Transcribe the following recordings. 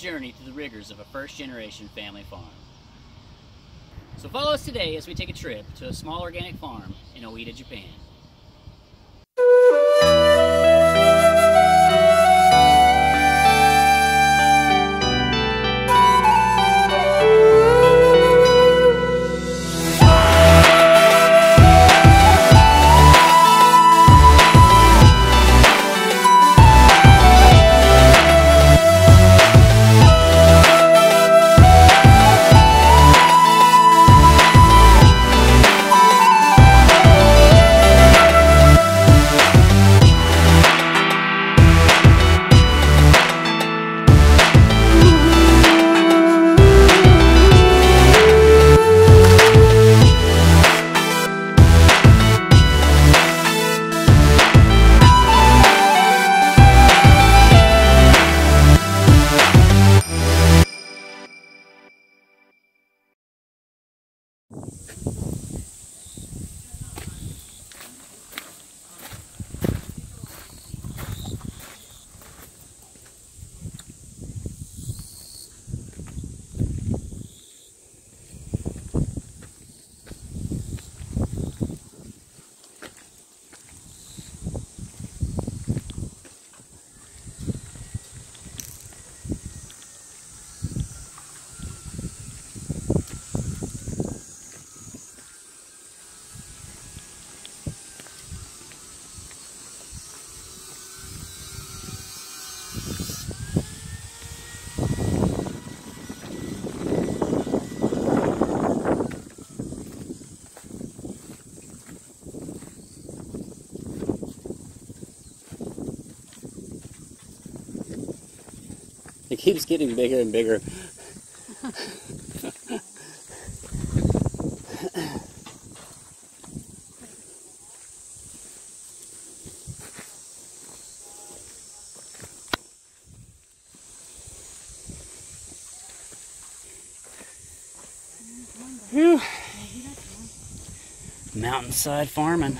journey through the rigors of a first generation family farm. So follow us today as we take a trip to a small organic farm in Oita, Japan. It keeps getting bigger and bigger. Mountainside farming.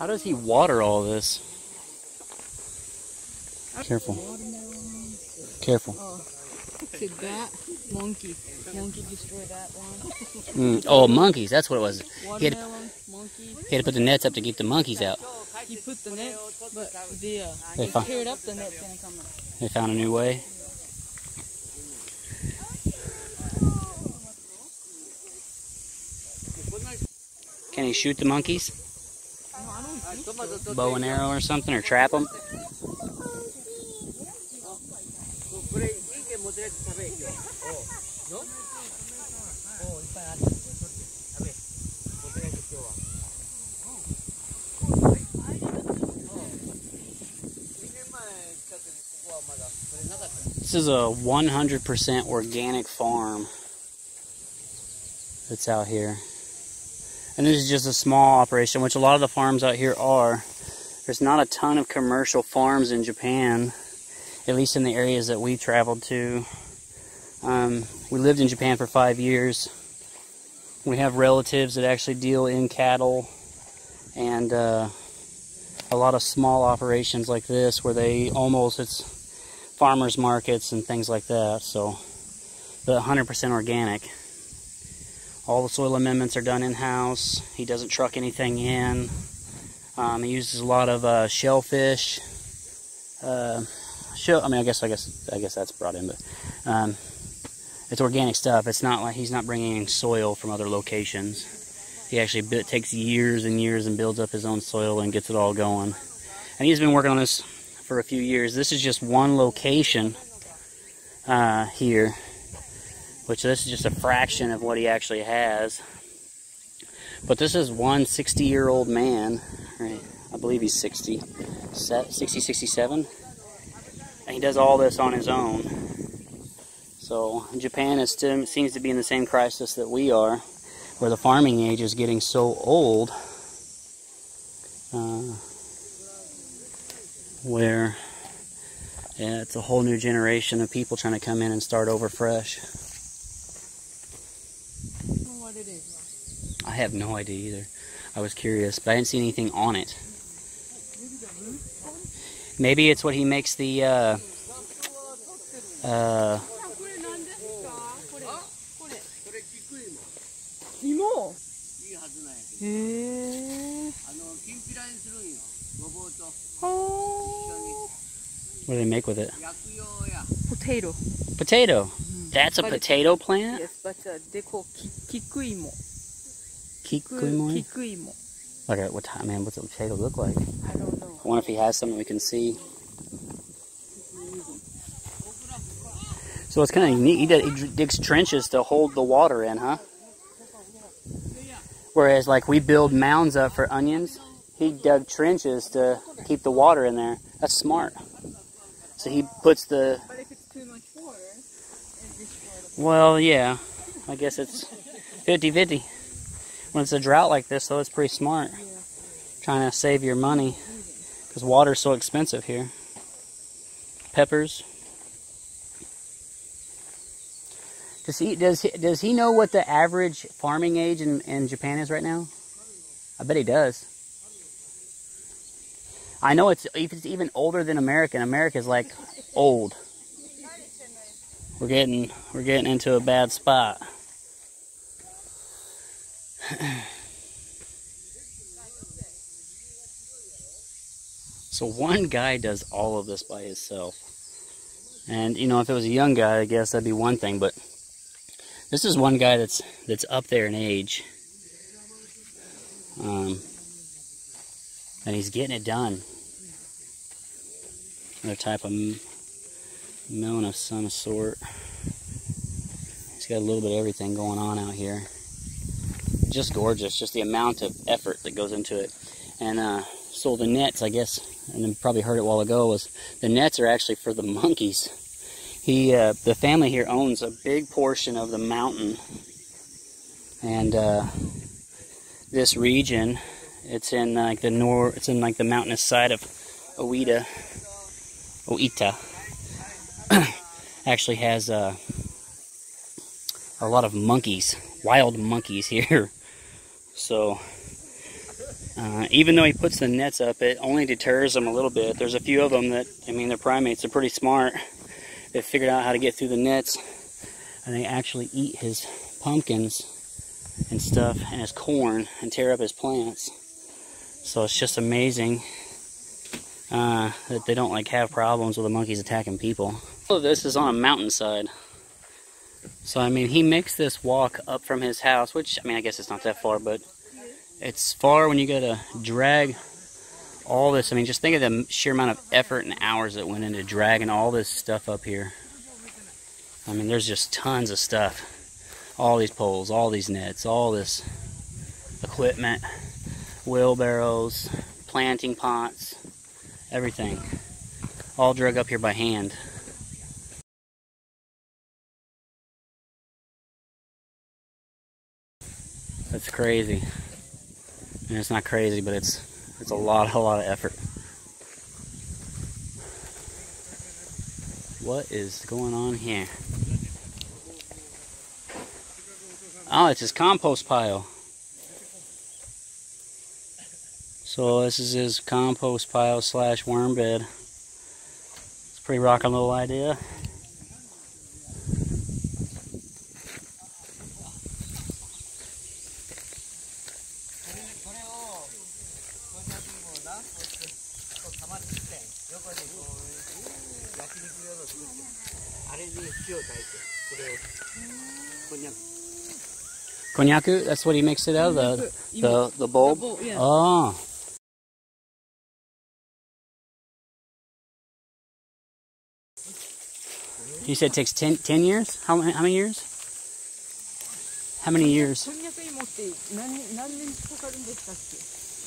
How does he water all this? Careful. Careful. Oh, see that monkey. Monkey destroyed that one. Mm. Oh, monkeys. That's what it was. He had, he had to put the nets up to keep the monkeys out. He put the net, but the uh, They he found, teared up the net's gonna come up. they found a new way. Can he shoot the monkeys? No, I don't think so. Bow and arrow or something, or trap them? This is a 100% organic farm that's out here. And this is just a small operation, which a lot of the farms out here are. There's not a ton of commercial farms in Japan, at least in the areas that we traveled to. Um, we lived in Japan for five years. We have relatives that actually deal in cattle and uh, a lot of small operations like this where they almost, it's farmers markets and things like that. So, the 100% organic. All the soil amendments are done in house. He doesn't truck anything in. Um, he uses a lot of uh, shellfish uh, show. I mean, I guess I guess I guess that's brought in, but um, it's organic stuff. It's not like he's not bringing in soil from other locations. He actually it takes years and years and builds up his own soil and gets it all going. And he's been working on this for a few years. This is just one location uh, here, which this is just a fraction of what he actually has. But this is one 60 year old man, right? I believe he's 60, 60, 67. And he does all this on his own. So Japan is still, seems to be in the same crisis that we are, where the farming age is getting so old, uh, where yeah, it's a whole new generation of people trying to come in and start over fresh. what it is. I have no idea either. I was curious, but I didn't see anything on it. Maybe it's what he makes the uh, uh, へえどあのきんぴらにするんよごぼうとは what do they make with it? 薬用や potato Potato. That's a But it- potato plant. yes but uh, they call き菊芋 Kikuimoy. 菊芋 Look at what time, man. What's a potato look like? I don't know I wonder if he has something we can see. So it's kind of neat. He, did, he digs trenches to hold the water in, huh? Whereas, like, we build mounds up for onions, he dug trenches to keep the water in there. That's smart. So he puts the. Well, yeah. I guess it's 50 50. When it's a drought like this, though, it's pretty smart. Trying to save your money because water's so expensive here. Peppers. Does he does he, does he know what the average farming age in, in Japan is right now? I bet he does. I know it's if it's even older than America. and America's like old. We're getting we're getting into a bad spot. So one guy does all of this by himself. And you know, if it was a young guy, I guess that'd be one thing, but this is one guy that's that's up there in age. Um, and he's getting it done. Another type of melon of some sort. He's got a little bit of everything going on out here. Just gorgeous, just the amount of effort that goes into it. And uh, so the nets, I guess, and you probably heard it a while ago, was the nets are actually for the monkeys. He, uh, the family here owns a big portion of the mountain, and uh, this region, it's in like the nor, it's in like the mountainous side of Oita, Oita. actually has uh, a lot of monkeys, wild monkeys here. So uh, even though he puts the nets up, it only deters them a little bit. There's a few of them that, I mean, they're primates. They're pretty smart. They've figured out how to get through the nets, and they actually eat his pumpkins and stuff and his corn and tear up his plants. So it's just amazing uh, that they don't like have problems with the monkeys attacking people. All of this is on a mountainside. So I mean, he makes this walk up from his house, which I mean, I guess it's not that far, but it's far when you gotta drag all this. I mean, just think of the sheer amount of effort and hours that went into dragging all this stuff up here. I mean, there's just tons of stuff. All these poles, all these nets, all this equipment, wheelbarrows, planting pots, everything. All drug up here by hand. That's crazy. And it's not crazy, but it's it's a lot, a lot of effort. What is going on here? Oh, it's his compost pile. So this is his compost pile slash worm bed. It's a pretty rocking little idea. に塩を炊いてこれをこんにゃく Konyaku, that's what he mixed it out of, the, the, the bulb? The bulb, yeah. Oh. You said it takes 10, 10 years? How, many- how many years? How many years? こんにゃく芋って何何年かかるんでしたっけ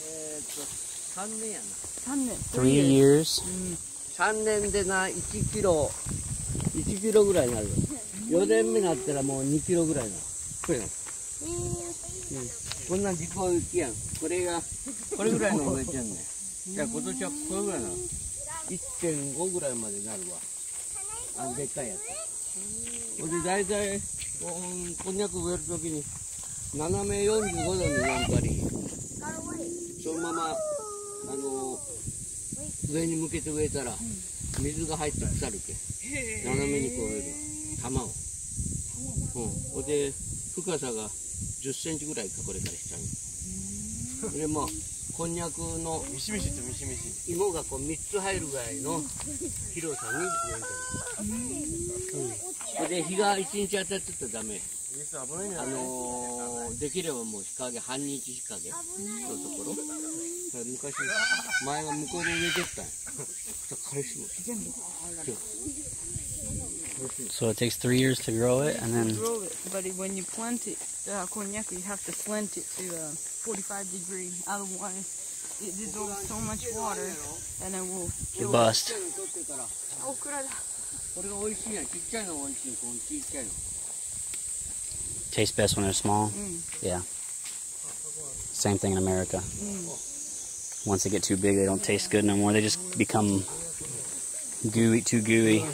えーっと3年やな三年 Three years. 3年でな1キロ1キロぐらいになる4年目になったらもう2キロぐらいになるこれやん、うん、こんなん自己雪やん。これがこれぐらいの植えてんね。んじゃあ今年はこれぐらいなの。1.5ぐらいまでなるわ。あのでっかいやつ。ほんで大体こんこんにゃく植えるときに斜め45度に4針そのままあの上に向けて植えたら水が入って腐るけ斜めにこう植える玉をうん。で深さが10センチぐらいかこれから下にでまあこんにゃくのミシミシってミシミシ。芋がこう3つ入るぐらいの広さに植えてる、うん、で日が1日当たってたらダメ。あのー、できればもう日陰半日日陰のところ 昔前が向こうで植えてったんやそしたら彼氏も全部 So it takes three years to grow it, and then grow it, but it- when you plant it, uh, konjaku, you have to slant it to uh, 45 degree. Otherwise, it dissolves so much water, and it will kill. it. bust. 取ってからあオクラだ。これが美味しいんやちっちゃいのが美味しいこのちっちゃいの Tastes best when they're small. Mm. Yeah. Same thing in America. Mm. once they get too big, they don't taste good no more. They just become gooey, too gooey.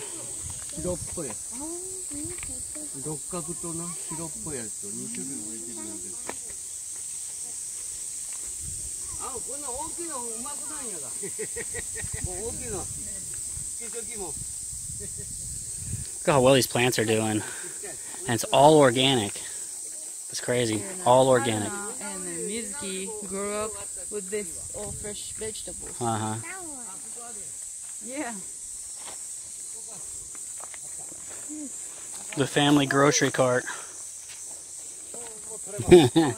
Look how well these plants are doing. And it's all organic. It's crazy. All organic. And uh, Mizuki grew up with this all fresh vegetables. Uh huh. Yeah. The family grocery cart. Goya.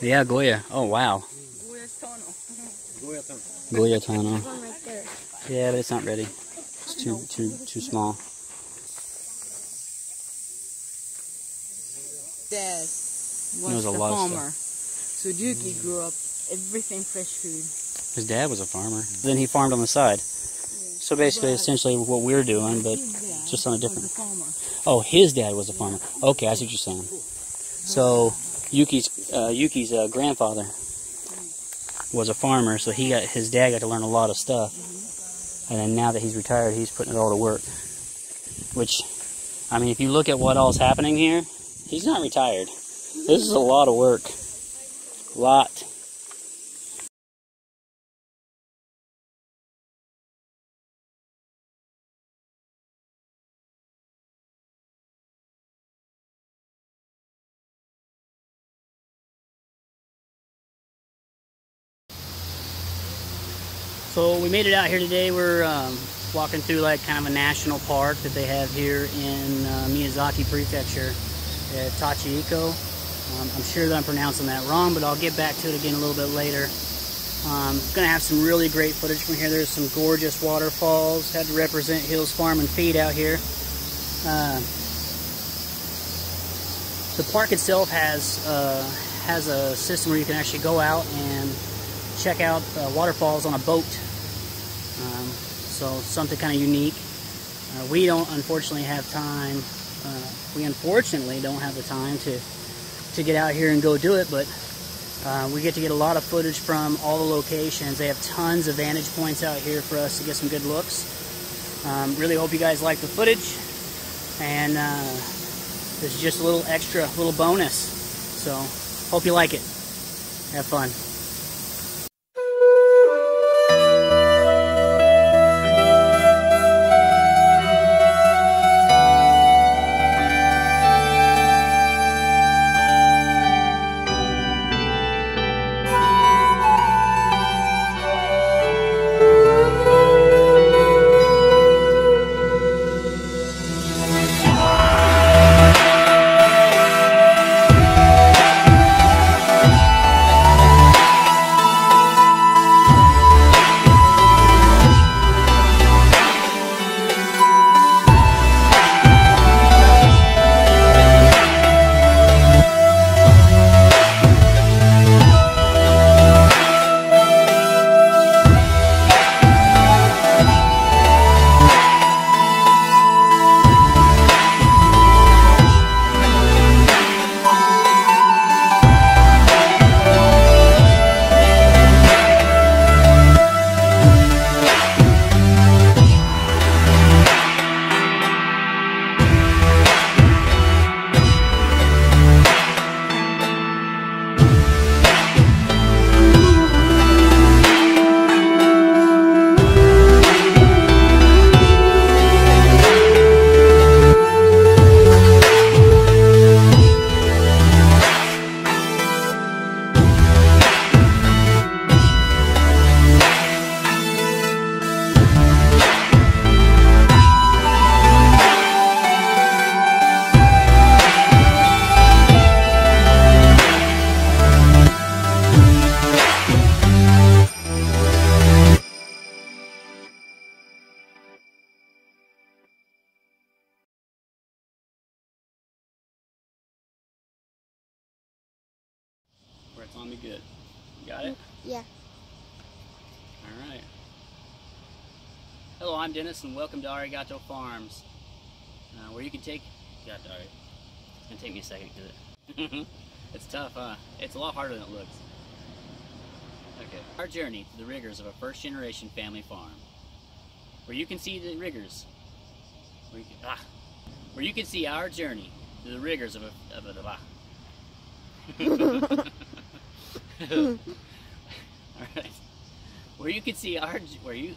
yeah, Goya. Oh, wow. Goya Tono. Goya Tano. Yeah, but it's not ready. It's too too too small. Dad was a the farmer. So Yuki grew up everything fresh food. His dad was a farmer. Then he farmed on the side. So basically, essentially, what we're doing, but just on a different. Oh, his dad was a farmer. Okay, I see what you're saying. So Yuki's uh, Yuki's uh, grandfather was a farmer, so he got his dad got to learn a lot of stuff. And then now that he's retired, he's putting it all to work. Which, I mean, if you look at what all's happening here, he's not retired. This is a lot of work. Lot. So we made it out here today. We're um, walking through like kind of a national park that they have here in uh, Miyazaki Prefecture at Tachiko. Um, I'm sure that I'm pronouncing that wrong, but I'll get back to it again a little bit later. Um, gonna have some really great footage from here. There's some gorgeous waterfalls. Had to represent Hills Farm and Feed out here. Uh, the park itself has uh, has a system where you can actually go out and check out uh, waterfalls on a boat. Um, so something kind of unique. Uh, we don't unfortunately have time. We unfortunately don't have the time to to get out here and go do it, but uh, we get to get a lot of footage from all the locations. They have tons of vantage points out here for us to get some good looks. Um, really hope you guys like the footage, and uh, this is just a little extra, little bonus. So hope you like it. Have fun. Yeah. All right. Hello, I'm Dennis, and welcome to Arigato Farms, uh, where you can take. God, Ari, it's gonna take me a second because it, it's tough, huh? It's a lot harder than it looks. Okay. Our journey through the rigors of a first-generation family farm, where you can see the rigors. Where you can, ah, where you can see our journey through the rigors of a of a. Ah. All right. Where you can see our where you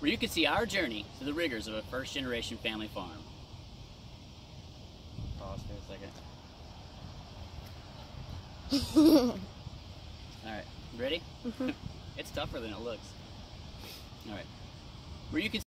where you can see our journey through the rigors of a first generation family farm. Pause for a second. All right, ready? Mhm. it's tougher than it looks. All right, where you can